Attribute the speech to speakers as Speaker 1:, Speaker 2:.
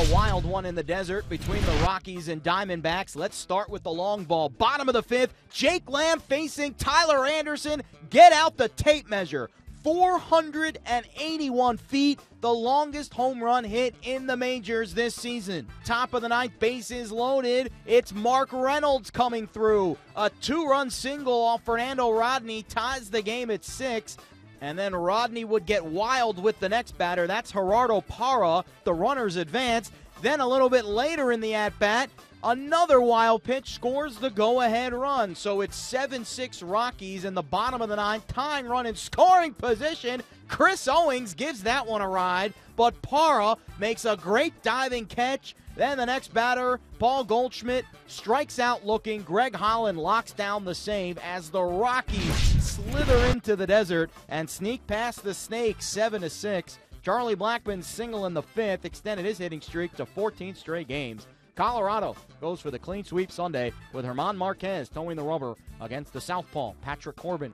Speaker 1: A wild one in the desert between the Rockies and Diamondbacks. Let's start with the long ball. Bottom of the fifth, Jake Lamb facing Tyler Anderson. Get out the tape measure. 481 feet, the longest home run hit in the majors this season. Top of the ninth, bases loaded. It's Mark Reynolds coming through. A two run single off Fernando Rodney ties the game at six. And then Rodney would get wild with the next batter. That's Gerardo Parra. The runners advance. Then a little bit later in the at bat, Another wild pitch scores the go ahead run. So it's 7 6 Rockies in the bottom of the ninth, tying run in scoring position. Chris Owings gives that one a ride, but Parra makes a great diving catch. Then the next batter, Paul Goldschmidt, strikes out looking. Greg Holland locks down the save as the Rockies slither into the desert and sneak past the Snakes 7 6. Charlie Blackmon's single in the fifth extended his hitting streak to 14 straight games. Colorado goes for the clean sweep Sunday with Germán Marquez toeing the rubber against the Southpaw, Patrick Corbin.